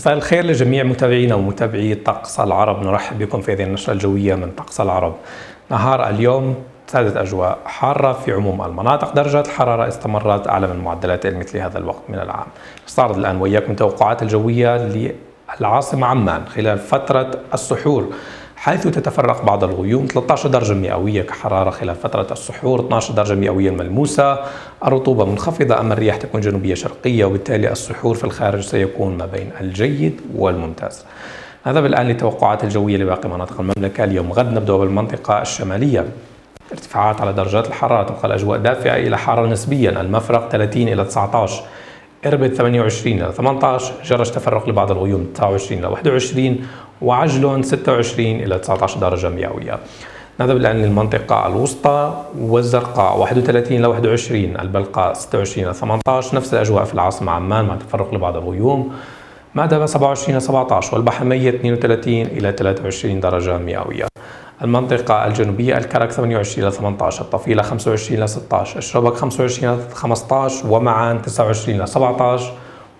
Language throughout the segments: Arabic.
مساء الخير لجميع متابعينا ومتابعي طقس العرب. نرحب بكم في هذه النشرة الجوية من طقس العرب. نهار اليوم سادت أجواء حارة في عموم المناطق. درجة الحرارة استمرت أعلى من معدلات مثل هذا الوقت من العام. نستعرض الآن وإياكم التوقعات الجوية للعاصمة عمان خلال فترة السحور. حيث تتفرق بعض الغيوم 13 درجة مئوية كحرارة خلال فترة السحور 12 درجة مئوية ملموسة. الرطوبة منخفضة أما الرياح تكون جنوبية شرقية وبالتالي السحور في الخارج سيكون ما بين الجيد والممتاز. هذا الآن للتوقعات الجوية لباقي مناطق المملكة. اليوم غد نبدأ بالمنطقة الشمالية. ارتفاعات على درجات الحرارة تبقى الأجواء دافئة إلى حارة نسبيا. المفرق 30 إلى 19 إربد 28 إلى 18 جرش تفرق لبعض الغيوم 29 إلى 21 وعجلون 26 إلى 19 درجة مئوية. نذهب الآن للمنطقة الوسطى والزرقاء 31 إلى 21 البلقاء 26 إلى 18 نفس الأجواء في العاصمة عمان مع تفرق لبعض الغيوم. مادبة 27 إلى 17 والبحمية 32 إلى 23 درجة مئوية. المنطقة الجنوبية الكرك 28 إلى 18 الطفيلة 25 إلى 16 الشربك 25 إلى 15 ومعان 29 إلى 17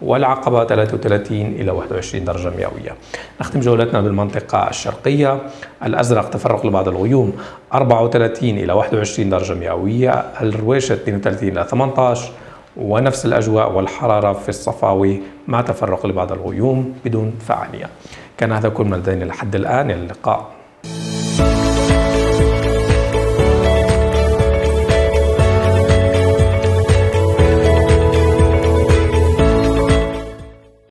والعقبة 33 إلى 21 درجة مئوية. نختم جولتنا بالمنطقة الشرقية. الأزرق تفرق لبعض الغيوم 34 إلى 21 درجة مئوية. الرويشة 32 إلى 18 ونفس الأجواء والحرارة في الصفاوي مع تفرق لبعض الغيوم بدون فعالية. كان هذا كل ما لدينا لحد الآن. اللقاء.